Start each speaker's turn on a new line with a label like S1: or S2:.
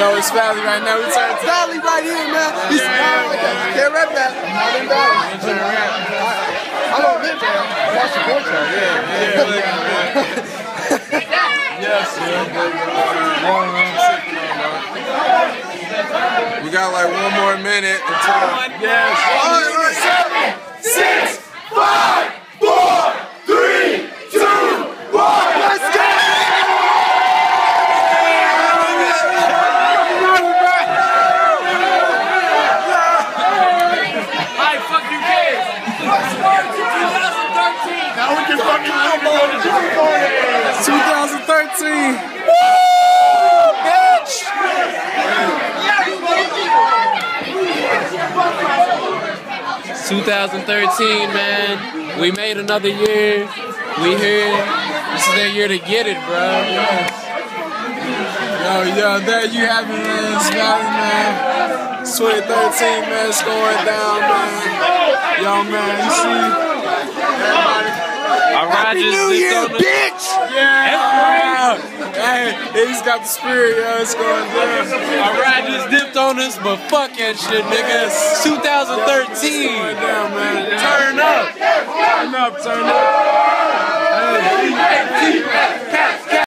S1: Yo, it's Valley right now. We turn
S2: Valley right here, man. He's yeah, like that. Can't rap that. I'm in Valley. I don't live there. That's the porch right
S1: Yeah, yeah. yes, yeah. We got like one more minute until.
S2: Yes. All fucking elbow the
S1: 2013.
S3: Two thousand thirteen, man. We made another year. We here. This is their year to get it, bro.
S1: Yo, yo, there you have it, man. Valley, man. It's 2013, man. It's going down, man. Yo, man, you see? Everybody.
S3: Alright, just
S2: New Year, bitch!
S1: Yeah! Hey, he's got the spirit, yo. It's going down.
S3: Alright, just dipped on us, but fuck that shit, nigga. It's 2013.
S1: Going down, man.
S3: Turn up.
S1: Turn up, turn up. Hey,
S3: Hey,